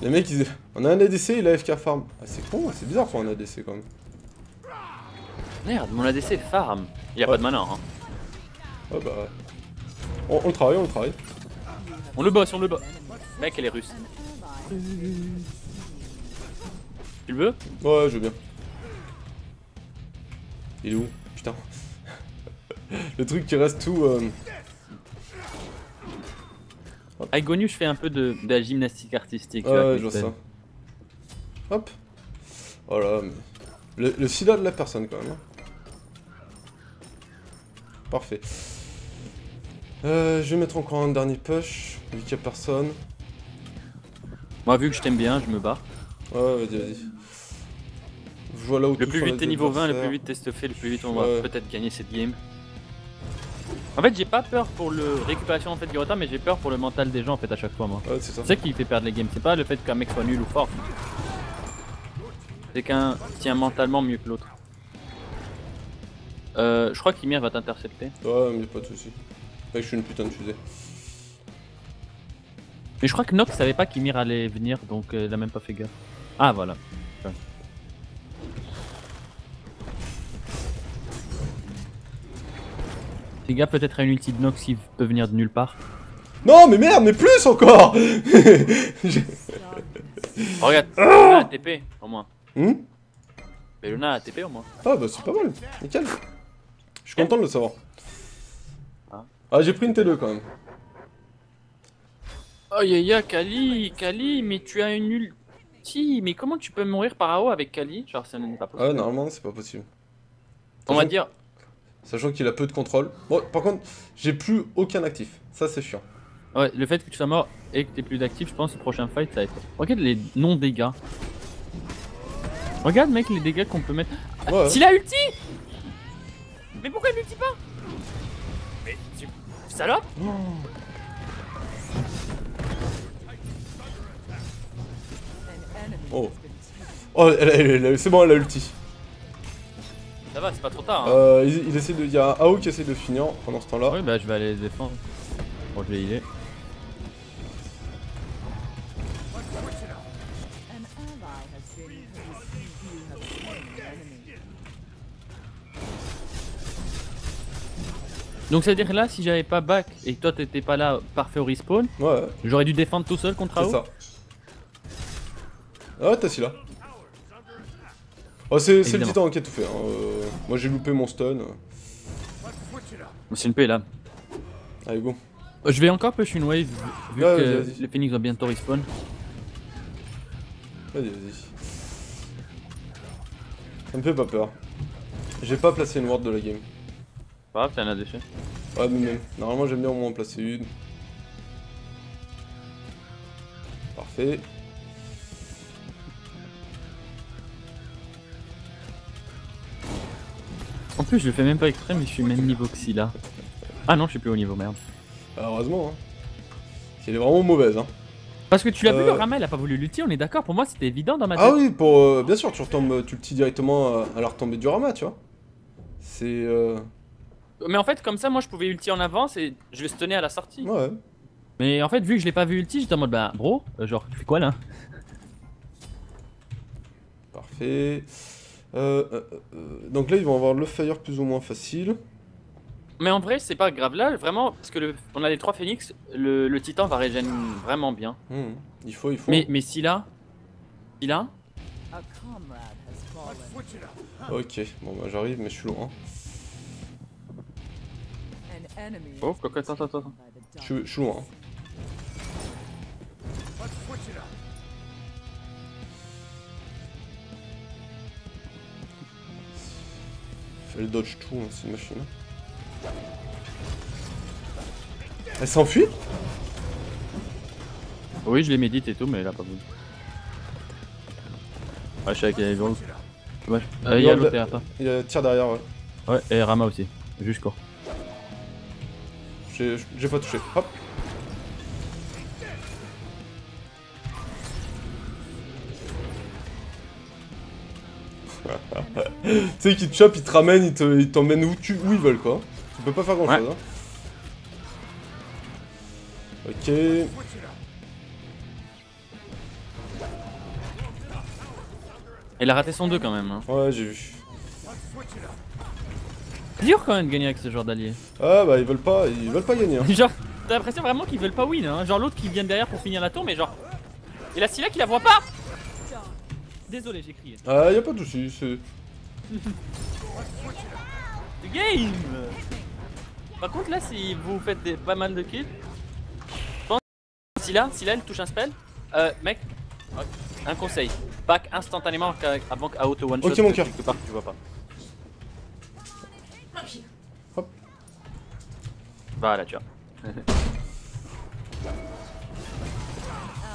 Speaker 1: Les mecs, ils... on a un ADC et l'AFK Farm. Ah, c'est con, c'est bizarre pour un ADC quand même.
Speaker 2: Merde, mon ADC farm. Y a
Speaker 1: Ouais.
Speaker 2: pas de mana, hein.
Speaker 1: Ouais, bah ouais. On, on le travaille, on le travaille.
Speaker 2: On le bosse, on le bosse. Mec, elle est russe. Tu le veux?
Speaker 1: Ouais, je veux bien. Il est où? Putain. le truc qui reste tout. euh,
Speaker 2: Avec Gonu, je fais un peu de, de la gymnastique artistique.
Speaker 1: Ouais,
Speaker 2: là,
Speaker 1: je vois ça. Hop. Voilà, mais. Le, le sida de la personne quand même. hein. Parfait. Euh, je vais mettre encore un dernier push, vu qu'il n'y a personne.
Speaker 2: Moi, vu que je t'aime bien, je me bats.
Speaker 1: Ouais, vas-y, vas-y. Je vois là où
Speaker 2: Le plus vite t'es niveau 20, le plus vite t'es stuffé, le plus vite on
Speaker 1: Ouais.
Speaker 2: va peut-être gagner cette game. En fait, j'ai pas peur pour le récupération en fait du retard, mais j'ai peur pour le mental des gens en fait à chaque fois moi.
Speaker 1: Ouais, c'est ça.
Speaker 2: C'est ça qui fait perdre les games, c'est pas le fait qu'un mec soit nul ou fort. C'est qu'un tient mentalement mieux que l'autre. Euh, je crois qu'Ymir va t'intercepter.
Speaker 1: Ouais, mais pas de soucis. Je suis une putain de fusée.
Speaker 2: Mais je crois que Nox savait pas qu'Ymir allait venir, donc euh, il a même pas fait gaffe. Ah voilà. Fais gaffe peut-être à une ulti de Nox qui peut venir de nulle part.
Speaker 1: Non, mais merde, mais plus encore
Speaker 2: Oh, regarde, Bellona a TP au moins.
Speaker 1: Hmm?
Speaker 2: Bellona a TP au moins.
Speaker 1: Ah bah c'est pas mal, nickel. Je suis content de le savoir.
Speaker 2: Ah.
Speaker 1: J'ai pris une T2 quand même.
Speaker 2: Oh ya ya Kali, Kali, mais tu as une ulti, mais comment tu peux mourir par AO avec Kali? Genre ça n'est pas possible.
Speaker 1: Ah ouais, normalement c'est pas possible.
Speaker 2: On va dire,
Speaker 1: Sachant qu'il a peu de contrôle. Bon, par contre, j'ai plus aucun actif. Ça c'est chiant.
Speaker 2: ouais, le fait que tu sois mort et que t'es plus d'actif, je pense le prochain fight ça va être. Regarde les non-dégâts. Regarde mec les dégâts qu'on peut mettre.
Speaker 1: Ouais.
Speaker 2: S'il a ulti Mais pourquoi il ulti pas? Salope
Speaker 1: Oh. Oh, elle, elle- elle- elle- c'est bon, elle a ulti.
Speaker 2: Ça va, c'est pas trop tard. Hein.
Speaker 1: Euh, il, il essaie de. Il y a un AO qui essaie de finir pendant ce temps-là.
Speaker 2: Oui, bah je vais aller les défendre. Bon, je vais healer. Donc ça veut dire que là, si j'avais pas back et que toi t'étais pas là parfait au respawn,
Speaker 1: Ouais,
Speaker 2: j'aurais dû défendre tout seul contre
Speaker 1: c'est
Speaker 2: AO
Speaker 1: ça. Ah t'as celui-là. Oh, c'est c'est le titan qui a tout fait. hein. Euh, moi j'ai loupé mon stun.
Speaker 2: C'est une paix là.
Speaker 1: Allez, go.
Speaker 2: Euh, Je vais encore push une wave vu que le Phoenix va bientôt respawn.
Speaker 1: Vas-y, vas-y. Ça me fait pas peur. J'ai pas placé une ward de la game.
Speaker 2: Pas grave, t'en as déchet.
Speaker 1: Ouais, mais même. Normalement, j'aime bien au moins en placer une. Parfait.
Speaker 2: En plus, je le fais même pas exprès, mais je suis même niveau que si là. Ah non, je suis plus au niveau, merde.
Speaker 1: Ah, heureusement, hein. Elle est vraiment mauvaise, hein.
Speaker 2: Parce que tu l'as vu,
Speaker 1: Euh.
Speaker 2: le Rama, il a pas voulu l'ulti, on est d'accord Pour moi, c'était évident dans ma tête.
Speaker 1: Ah oui, pour. euh, bien sûr, tu retombes, tu le directement euh, à la retombée du Rama, tu vois. C'est. Euh...
Speaker 2: Mais en fait, comme ça, moi, je pouvais ulti en avance et je le stunnais à la sortie.
Speaker 1: Ouais.
Speaker 2: Mais en fait, vu que je l'ai pas vu ulti, j'étais en mode, bah, bro, euh, genre, tu fais quoi là
Speaker 1: Parfait. Euh, euh, euh, donc là, ils vont avoir le fire plus ou moins facile.
Speaker 2: Mais en vrai, c'est pas grave là, vraiment, parce que le, on a les trois phoenix, le, le titan va régénérer vraiment bien.
Speaker 1: Hmm, Il faut, il faut.
Speaker 2: Mais, mais si là, si là,
Speaker 3: A comrade has fallen.
Speaker 1: Ok, bon bah j'arrive, mais je suis loin.
Speaker 2: Oh,
Speaker 3: has
Speaker 2: quoi,
Speaker 3: been
Speaker 2: attends, attends, attends.
Speaker 1: Je suis, loin. Elle dodge tout, hein, cette machine. Elle s'enfuit?
Speaker 2: Oui, je l'ai médite et tout, mais il a pas voulu. Ouais, je sais qu'il y a les gros. Ouais, euh, il y a l'autre derrière toi.
Speaker 1: Il y a tir derrière, ouais.
Speaker 2: Ouais, et Rama aussi. Juste court.
Speaker 1: J'ai pas touché. Hop Tu sais, qu'ils te chopent, ils te ramènent, ils te- t'emmènent où, tu- où ils veulent, quoi. Tu peux pas faire grand chose, hein. Ok.
Speaker 2: Il a raté son 2 quand même. Hein.
Speaker 1: Ouais, j'ai vu.
Speaker 2: C'est dur quand même de gagner avec ce genre d'allié.
Speaker 1: Ah, bah, ils veulent pas, ils veulent pas gagner, hein.
Speaker 2: genre, t'as l'impression vraiment qu'ils veulent pas win. Hein. Genre l'autre qui vient derrière pour finir la tour, mais genre. Et la Scylla qui la voit pas Désolé, j'ai crié.
Speaker 1: Ah, y a pas de soucis, c'est...
Speaker 2: The game Par contre, là, si vous faites des, pas mal de kills, je pense que là, elle touche un spell, euh, mec, un conseil, back instantanément avant qu'à auto one shot
Speaker 1: Ok, mon cœur.
Speaker 2: part tu vois pas. Voilà, tu vois.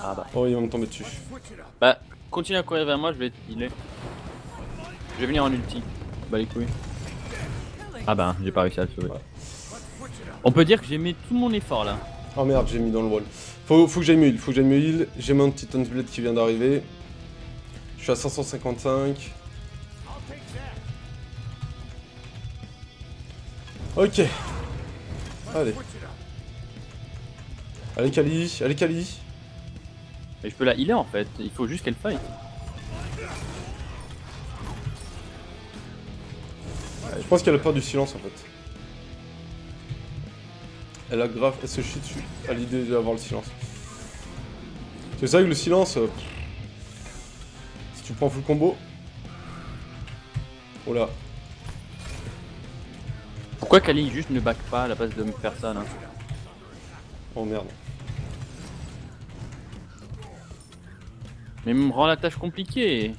Speaker 2: ah bah.
Speaker 1: Oh, ils vont me tomber dessus.
Speaker 2: Bah, continue à courir vers moi, je vais te healer. Je vais venir en ulti. Bah les couilles. Ah bah, j'ai pas réussi à le sauver.
Speaker 1: Ouais.
Speaker 2: On peut dire que j'ai mis tout mon effort là.
Speaker 1: Oh merde, j'ai mis dans le wall. Faut, faut que j'aille me heal, faut que j'aille me heal. J'ai mon Titan's Blade qui vient d'arriver. Je suis à 555. Ok. Allez. Allez Kali, allez Kali.
Speaker 2: Et je peux la healer en fait, il faut juste qu'elle fight.
Speaker 1: Je pense qu'elle a peur du silence en fait. Elle a grave, elle se chie dessus à l'idée d'avoir le silence. C'est ça que le silence, euh, si tu prends full combo. Oh là,
Speaker 2: Pourquoi Kali juste ne back pas à la place de me faire ça là
Speaker 1: oh merde.
Speaker 2: Mais me rend la tâche compliquée.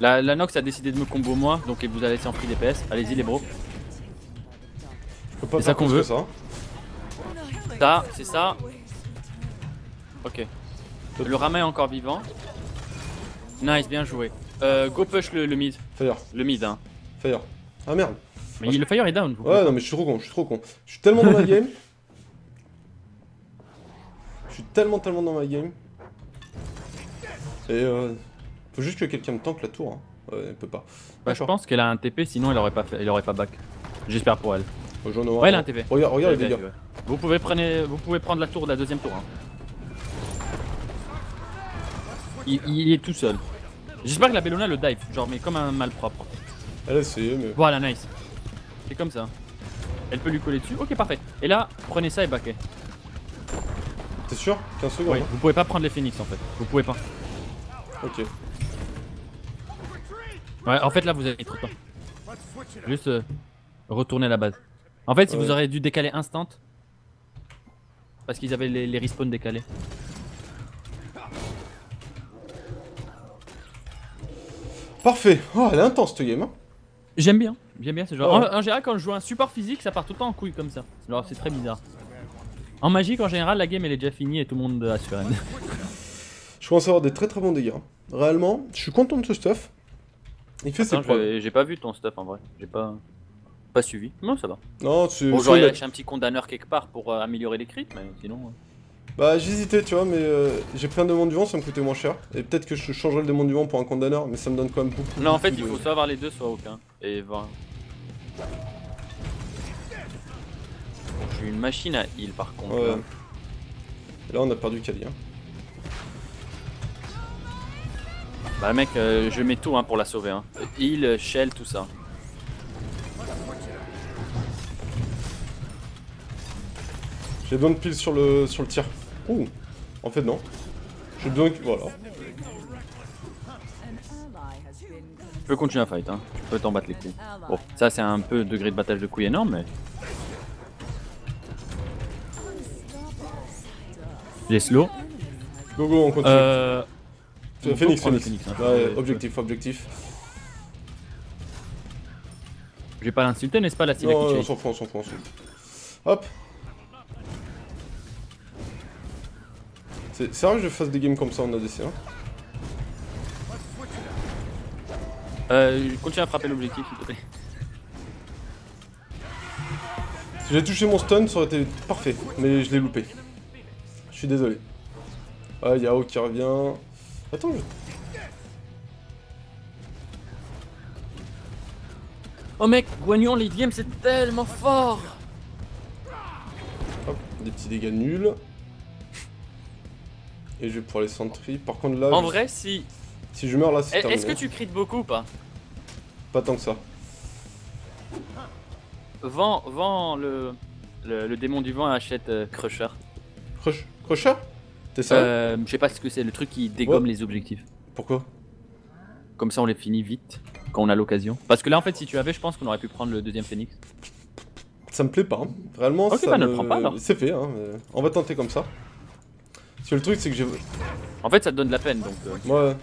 Speaker 2: La, la Nox a décidé de me combo moi, donc elle vous a laissé en free DPS. Allez-y les bros. C'est ça qu'on veut.
Speaker 1: ça.
Speaker 2: Ça, c'est ça. Ok. Le Rama est encore vivant. Nice, bien joué. Euh, go push le, le mid.
Speaker 1: Fire,
Speaker 2: Le mid, hein.
Speaker 1: fire. Ah merde.
Speaker 2: Mais le fire est down.
Speaker 1: Ouais, non mais je suis trop con, je suis trop con. Je suis tellement dans ma game. Je suis tellement tellement dans ma game. Et euh, faut juste que quelqu'un me tank la tour. Hein. Ouais, elle peut pas.
Speaker 2: Bah, je pense qu'elle a un TP, sinon elle aurait pas, fait, elle aurait pas back. J'espère pour elle.
Speaker 1: Ai
Speaker 2: Ouais, elle a un TP.
Speaker 1: Regarde, regarde les dégâts.
Speaker 2: ouais. Vous pouvez, prendre, vous pouvez prendre la tour de la deuxième tour. hein. Il, il est tout seul. J'espère que la Bellona le dive, genre mais comme un malpropre.
Speaker 1: Elle a essayé, mais.
Speaker 2: Voilà, nice. C'est comme ça. Elle peut lui coller dessus. Ok, parfait. Et là, prenez ça et backez.
Speaker 1: T'es sûr? 15 secondes
Speaker 2: Oui, vous pouvez pas prendre les phoenix en fait. Vous pouvez pas.
Speaker 1: hein Ok.
Speaker 2: Ouais, en fait là vous avez trop de temps. Juste euh, retourner à la base. En fait, si
Speaker 1: Ouais.
Speaker 2: vous aurez dû décaler instant. parce qu'ils avaient les, les respawns décalés.
Speaker 1: Parfait. Oh, elle est intense cette game. Hein.
Speaker 2: J'aime bien, j'aime bien ce genre.
Speaker 1: Ouais.
Speaker 2: En, en général, quand je joue un support physique, ça part tout le temps en couille comme ça. Genre, c'est très bizarre. En magique, en général, la game elle est déjà finie et tout le monde a sur elle.
Speaker 1: Je commence à avoir des très très bons dégâts. Réellement, je suis content de ce stuff. Il fait ses
Speaker 2: Attends,
Speaker 1: preuves.
Speaker 2: j'ai pas vu ton stuff en vrai. J'ai pas. Pas suivi. Non, ça va.
Speaker 1: Non, c'est.
Speaker 2: Bon,
Speaker 1: c'est-
Speaker 2: j'aurais lâché un petit condamneur quelque part pour euh, améliorer les crits, mais sinon. euh.
Speaker 1: Bah, j'hésitais, tu vois, mais euh, j'ai pris un vent, ça me coûtait moins cher. Et peut-être que je changerais le démon du vent pour un condamneur, mais ça me donne quand même beaucoup.
Speaker 2: Non, en fait, il faut soit avoir les deux, soit aucun. Et voir. Bon, J'ai une machine à heal par contre.
Speaker 1: Ouais.
Speaker 2: là.
Speaker 1: Et là, on a perdu Kali. Hein.
Speaker 2: Bah, mec, euh, je mets tout hein, pour la sauver. Hein. Heal, shell, tout ça.
Speaker 1: J'ai besoin de piles sur le, sur le tir. Ouh, en fait, non. J'ai besoin que. Voilà.
Speaker 2: Tu peux continuer à fight, hein. Tu peux t'en battre les couilles. Bon, ça c'est un peu degré de battage de couilles énorme, mais. Les slow.
Speaker 1: Go, go, on continue.
Speaker 2: Euh. on
Speaker 1: Phoenix, Phoenix.
Speaker 2: Phoenix, hein.
Speaker 1: Ouais, objectif, objectif.
Speaker 2: Je vais pas l'insulter, n'est-ce pas, la style
Speaker 1: Non,
Speaker 2: Akichi
Speaker 1: on s'en fout, on s'en fout, on s'en fout. Hop. C'est rare que je fasse des games comme ça en ADC. Hein.
Speaker 2: Euh, continue à frapper l'objectif, s'il te plaît.
Speaker 1: Si j'ai touché mon stun, ça aurait été parfait, mais je l'ai loupé. Je suis désolé. Ah, Yao qui revient. Attends, je...
Speaker 2: Oh mec, Guagnon, les DM c'est tellement fort
Speaker 1: Hop, des petits dégâts nuls. Et je vais pouvoir les sentry. Par contre, là,
Speaker 2: En
Speaker 1: je-
Speaker 2: vrai, si.
Speaker 1: si je meurs là, c'est
Speaker 2: Est-ce
Speaker 1: terminé.
Speaker 2: que tu crites beaucoup ou pas
Speaker 1: Pas tant que ça.
Speaker 2: Vends, vends le, le, le démon du vent et achète euh, Crusher.
Speaker 1: Crush... Crusher? T'es sérieux?
Speaker 2: Euh, je sais pas ce que c'est, le truc qui dégomme
Speaker 1: Ouais.
Speaker 2: les objectifs.
Speaker 1: Pourquoi?
Speaker 2: Comme ça on les finit vite, quand on a l'occasion. Parce que là en fait si tu avais, je pense qu'on aurait pu prendre le deuxième phoenix.
Speaker 1: Ça me plaît pas. hein. Réellement,
Speaker 2: Ok,
Speaker 1: ça
Speaker 2: bah, ne le prends pas, alors.
Speaker 1: C'est fait, hein. On va tenter comme ça. Parce que le truc, c'est que j'ai...
Speaker 2: En fait ça te donne de la peine donc... euh,
Speaker 1: Ouais.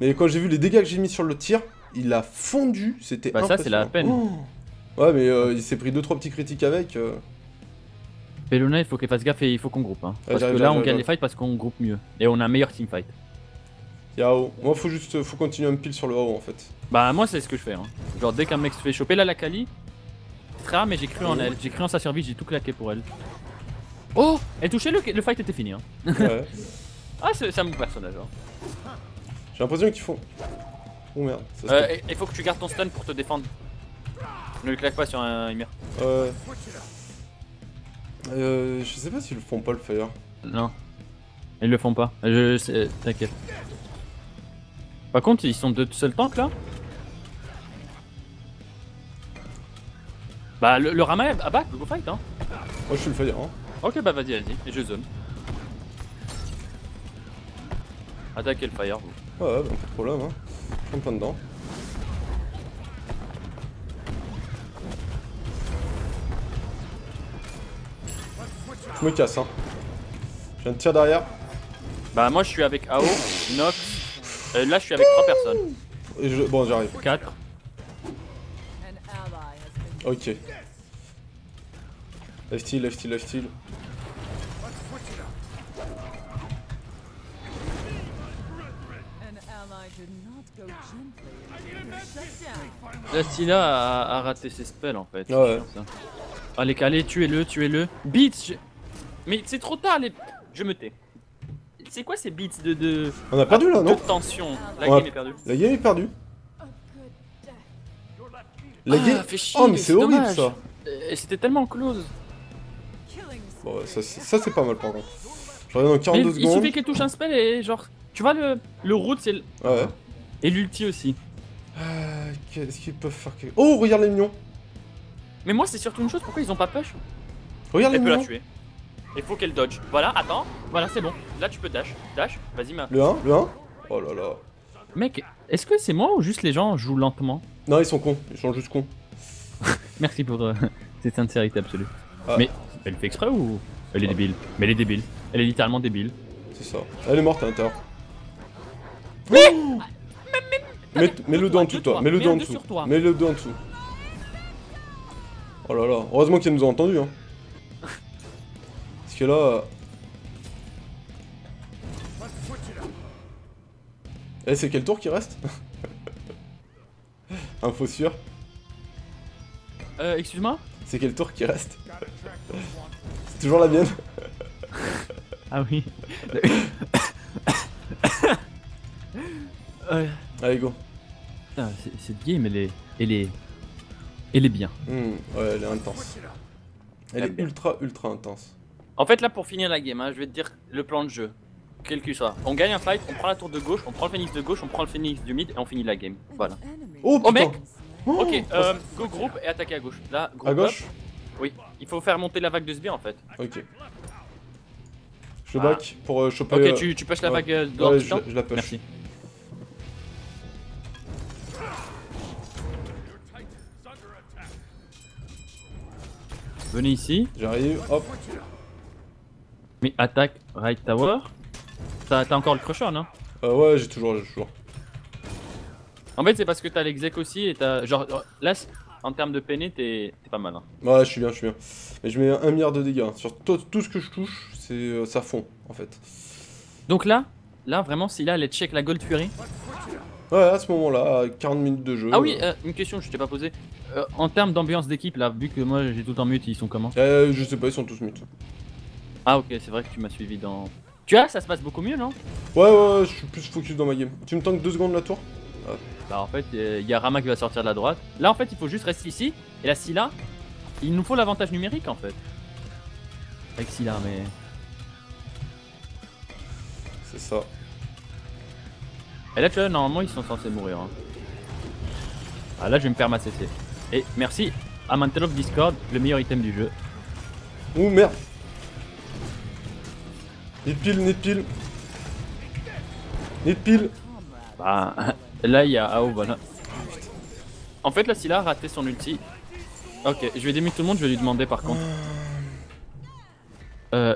Speaker 1: Mais quand j'ai vu les dégâts que j'ai mis sur le tir, il a fondu, c'était
Speaker 2: Bah, ça, c'est la
Speaker 1: impressionnant. Oh ouais, mais euh, il s'est pris 2-3 petits critiques avec. euh.
Speaker 2: Bellona il faut qu'elle fasse gaffe et il faut qu'on groupe. Hein. Parce que là on gagne les fights parce qu'on groupe mieux. Et on a un meilleur teamfight.
Speaker 1: Yao. Moi, faut juste faut continuer à me pile sur le haut en fait.
Speaker 2: Bah moi c'est ce que je fais. Hein. Genre dès qu'un mec se fait choper, là la Kali, c'est très rare mais j'ai cru en elle. J'ai cru en sa survie, j'ai tout claqué pour elle. Oh Elle touchait le, le fight était fini. Hein.
Speaker 1: Ouais.
Speaker 2: Ah c'est un bon personnage. Hein.
Speaker 1: j'ai l'impression qu'ils font. Oh merde. Ça,
Speaker 2: Euh, il faut que tu gardes ton stun pour te défendre. Ne le claque pas sur un Ymir.
Speaker 1: Ouais. Euh, je sais pas s'ils le font pas le faire.
Speaker 2: Non. Ils le font pas. Je t'inquiète. Par contre, ils sont deux seuls tanks là Bah, le, le Rama back, go fight hein.
Speaker 1: Moi, je suis le fire. Hein.
Speaker 2: Ok, bah vas-y, vas-y, et je zone. Attaquez le fire, vous.
Speaker 1: Ouais, bah, pas de problème. Hein. Je prends plein dedans. Je me casse, hein. J'ai un tir derrière.
Speaker 2: Bah, moi je suis avec AO, Nox. Euh, là, je suis avec 3 personnes.
Speaker 1: Et je... Bon, j'arrive.
Speaker 2: 4.
Speaker 3: An ally has been
Speaker 1: Ok.
Speaker 3: Shut down.
Speaker 2: La Stila a, a raté ses spells en fait.
Speaker 1: Ouais.
Speaker 2: ça. Allez, calez, tuez-le, tuez-le. Beats je- Mais c'est trop tard, les. Je me tais. C'est quoi ces beats de, de,
Speaker 1: On a perdu là,
Speaker 2: de
Speaker 1: non
Speaker 2: tension? La
Speaker 1: Ouais.
Speaker 2: game est perdue.
Speaker 1: La game est perdue. La
Speaker 2: Ah,
Speaker 1: game.
Speaker 2: fait chier,
Speaker 1: Oh, mais c'est horrible
Speaker 2: dommage.
Speaker 1: ça.
Speaker 2: Euh, C'était tellement close.
Speaker 1: Bon, ça, c'est- pas mal par contre. Je reviens dans
Speaker 2: Mais
Speaker 1: 42
Speaker 2: il
Speaker 1: secondes.
Speaker 2: suffit qu'elle touche un spell et genre. Tu vois le, le route c'est le-
Speaker 1: Ouais.
Speaker 2: et l'ulti aussi.
Speaker 1: Euh, Qu'est-ce qu'ils peuvent faire que- Oh, regarde les mignons.
Speaker 2: Mais moi c'est surtout une chose, pourquoi ils ont pas push
Speaker 1: Regarde les
Speaker 2: Elle peut la
Speaker 1: mignons.
Speaker 2: tuer. Il faut qu'elle dodge. Voilà, attends. Voilà, c'est bon. Là tu peux dash. Dash. Vas-y, ma.
Speaker 1: Le 1, le 1. Oh là là.
Speaker 2: Mec, est-ce que c'est moi ou juste les gens jouent lentement
Speaker 1: Non, ils sont cons. Ils sont juste cons.
Speaker 2: Merci pour euh, cette sincérité absolue.
Speaker 1: Ah.
Speaker 2: Mais elle fait exprès ou Elle est débile? Mais elle est débile. Elle est littéralement débile.
Speaker 1: C'est ça. Elle est morte à l'intérieur. Mets- Mets-le dos en dessous, toi. Mets-le
Speaker 2: Mets
Speaker 1: dos
Speaker 2: un
Speaker 1: en dessous.
Speaker 2: sur toi.
Speaker 1: Mets-le dos en dessous. Oh là là. Heureusement qu'elle nous a entendus, hein. Parce que là... euh, Eh, c'est quel tour qui reste? Info sûr.
Speaker 2: Euh, excuse-moi?
Speaker 1: C'est quel tour qui reste C'est toujours la mienne.
Speaker 2: Ah oui.
Speaker 1: Allez, go.
Speaker 2: c'est- cette game, elle est, elle est, elle est bien.
Speaker 1: Hmm, ouais, elle est intense. Elle est ultra, ultra intense.
Speaker 2: En fait, là, pour finir la game, hein, je vais te dire le plan de jeu. Quel qu'il soit. On gagne un fight, on prend la tour de gauche, on prend le phoenix de gauche, on prend le phoenix du mid et on finit la game. Voilà.
Speaker 1: Oh
Speaker 2: Oh,
Speaker 1: putain
Speaker 2: mec Ok, euh, go groupe et attaquer à gauche. Là, groupe
Speaker 1: À gauche
Speaker 2: up. Oui, il faut faire monter la vague de sbire en fait.
Speaker 1: Ok. Je
Speaker 2: Ah.
Speaker 1: back pour euh, choper...
Speaker 2: Ok,
Speaker 1: euh,
Speaker 2: tu, tu pushes la
Speaker 1: ouais.
Speaker 2: vague euh, dans
Speaker 1: Ouais,
Speaker 2: le
Speaker 1: je, je la push.
Speaker 2: Merci. Venez ici,
Speaker 1: J'arrive, hop.
Speaker 2: mais attaque right tower. T'as t'as encore le crusher, non
Speaker 1: Euh, ouais, j'ai toujours, j'ai toujours.
Speaker 2: En fait, c'est parce que t'as l'exec aussi et t'as. Genre, là, en termes de PN, t'es pas mal. Hein.
Speaker 1: Ouais, je suis bien, je suis bien. Mais je mets un milliard de dégâts. Sur tout, tout ce que je touche, c'est euh, ça fond, en fait.
Speaker 2: Donc là, là, vraiment, si là, elle check la Gold Fury.
Speaker 1: Ouais, à ce moment-là, à 40 minutes de jeu.
Speaker 2: Ah oui, euh, une question, je t'ai pas posée. Euh, en termes d'ambiance d'équipe, là, vu que moi j'ai tout en mute, ils sont comment?
Speaker 1: Euh, je sais pas, ils sont tous mutes.
Speaker 2: Ah, ok, c'est vrai que tu m'as suivi dans. Tu vois, ça se passe beaucoup mieux, non?
Speaker 1: Ouais, ouais, ouais, je suis plus focus dans ma game. Tu me tankes deux secondes la tour?
Speaker 2: Bah, en fait, il y a Rama qui va sortir de la droite. Là, en fait, il faut juste rester ici. Et là, Scylla, il nous faut l'avantage numérique, en fait. Avec Scylla, mais.
Speaker 1: C'est ça.
Speaker 2: Et là, tu vois, normalement, ils sont censés mourir. hein. Ah, là, je vais me faire ma CC. Et merci à Discord, le meilleur item du jeu.
Speaker 1: Ouh, merde Nid pile, nid pile Nid pile
Speaker 2: Bah, là, il y a AO, voilà. En fait, là, Scylla a raté son ulti. Ok, je vais démute tout le monde, je vais lui demander par contre. Euh,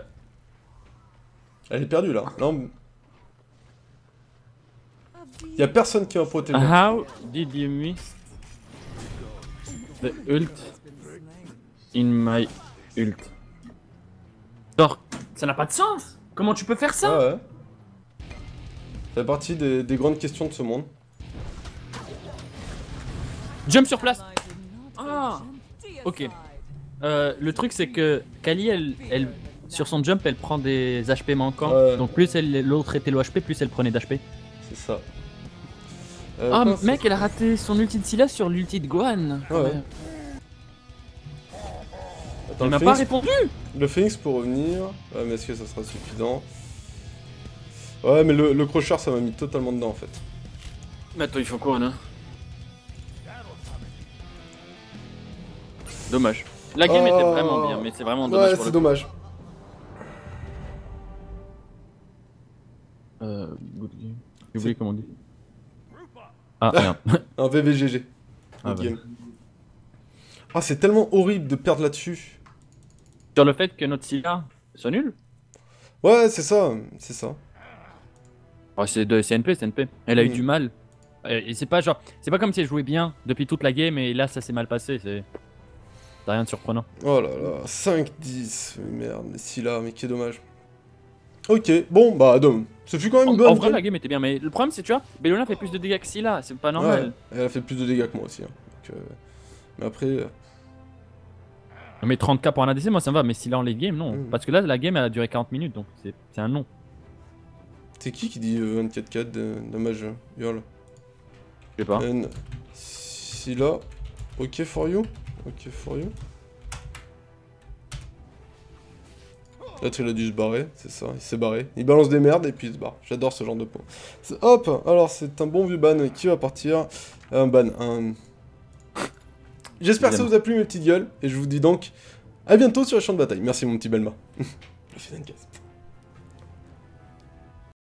Speaker 1: Elle est perdue là. Là, on... Y a personne qui va protéger.
Speaker 2: how did you miss the ult in my ult? Genre, ça n'a pas de sens! Comment tu peux faire ça?
Speaker 1: Ouais, ouais. Ça fait partie des, des grandes questions de ce monde.
Speaker 2: Jump sur place! Ah! Ok. Euh, le truc c'est que Kali elle, elle sur son jump elle prend des HP manquants
Speaker 1: Ouais.
Speaker 2: donc plus elle- l'autre était low HP plus elle prenait d'HP.
Speaker 1: C'est ça. Euh,
Speaker 2: Ah mec elle a raté son ulti de Sylla sur l'ulti de Gohan.
Speaker 1: Ouais, ouais. Attends,
Speaker 2: Elle
Speaker 1: le
Speaker 2: m'a pas répondu.
Speaker 1: Le Phoenix pour revenir. Ouais, mais est-ce que ça sera suffisant? Ouais, mais le, le crochet, ça m'a mis totalement dedans en fait.
Speaker 2: Mais attends il faut quoi là? Dommage. La game était
Speaker 1: Oh.
Speaker 2: vraiment bien mais c'est vraiment dommage
Speaker 1: Ouais, c'est dommage.
Speaker 2: Euh, good game. J'ai oublié comment on dit. Ah merde.
Speaker 1: Un VVGG.
Speaker 2: Ah,
Speaker 1: Good
Speaker 2: bah.
Speaker 1: game. Ah, c'est tellement horrible de perdre là-dessus.
Speaker 2: sur le fait que notre Sylla soit nul?
Speaker 1: Ouais, c'est ça, c'est ça.
Speaker 2: Oh, c'est de CNP, CNP. Elle a eu
Speaker 1: Mm.
Speaker 2: du mal. Euh, Et c'est pas genre, c'est pas comme si elle jouait bien depuis toute la game et là ça s'est mal passé. C'est, c'est rien de surprenant.
Speaker 1: Oh là là, 5-10, merde, mais si là, mais qui est dommage. Ok, bon, bah, Dom, ce fut quand même une bonne
Speaker 2: en vrai, la game était bien, mais le problème c'est tu vois, Bellona fait plus de dégâts que Sylla, c'est pas normal.
Speaker 1: Ouais, elle a fait plus de dégâts que moi aussi. hein. Donc, euh, Mais après, euh,
Speaker 2: Mais 30k pour un ADC, moi ça me va, mais Sylla en late game, non.
Speaker 1: Mm.
Speaker 2: Parce que là, la game elle a duré 40 minutes, donc c'est, un non.
Speaker 1: c'est qui qui dit euh, 24-4 de dommage, euh, Yol?
Speaker 2: Je sais pas.
Speaker 1: Si là, ok for you Ok for you L'autre il a dû se barrer, c'est ça, il s'est barré. Il balance des merdes et puis il se barre. J'adore ce genre de. C'est- Hop Alors c'est un bon vieux ban qui va partir. Un ban, un... J'espère que ça vous a plu mes petites gueules. Et je vous dis donc à bientôt sur le champ de bataille. Merci mon petit Belma. Le fait.